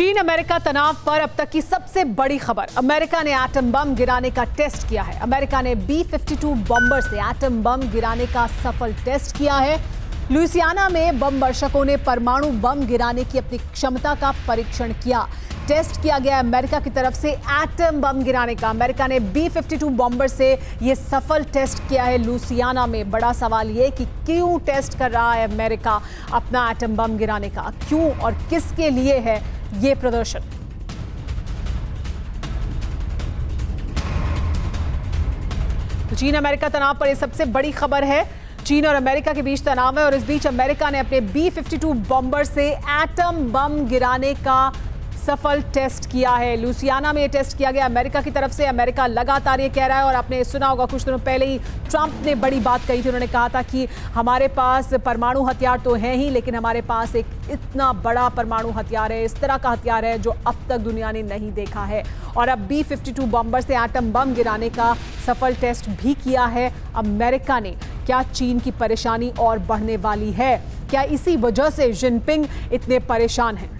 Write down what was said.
चीन अमेरिका तनाव पर अब तक की सबसे बड़ी खबर। अमेरिका ने एटम बम गिराने का टेस्ट किया है। अमेरिका ने बी 52 बॉम्बर से एटम बम गिराने का सफल टेस्ट किया है। लुइसियाना में बम वर्षकों ने परमाणु बम गिराने की अपनी क्षमता का परीक्षण किया। टेस्ट किया गया अमेरिका की तरफ़ से एटम बम गिराने का। अमेरिका ने बी 52 बॉम्बर से यह सफल टेस्ट किया है लुसियाना में। बड़ा सवाल यह कि क्यों टेस्ट कर रहा है अमेरिका अपना एटम बम गिराने का? क्यों और किसके लिए है ये प्रदर्शन। तो चीन अमेरिका तनाव पर यह सबसे बड़ी खबर है। चीन और अमेरिका के बीच तनाव है और इस बीच अमेरिका ने अपने बी 52 बॉम्बर से एटम बम गिराने का सफल टेस्ट किया है। लुसियाना में ये टेस्ट किया गया। अमेरिका की तरफ़ से अमेरिका लगातार ये कह रहा है और आपने सुना होगा, कुछ दिनों पहले ही ट्रंप ने बड़ी बात कही थी। उन्होंने कहा था कि हमारे पास परमाणु हथियार तो है ही, लेकिन हमारे पास एक इतना बड़ा परमाणु हथियार है, इस तरह का हथियार है जो अब तक दुनिया ने नहीं देखा है। और अब बी फिफ्टी टू बॉम्बर से एटम बम गिराने का सफल टेस्ट भी किया है। अमेरिका ने क्या चीन की परेशानी और बढ़ने वाली है? क्या इसी वजह से जिनपिंग इतने परेशान हैं?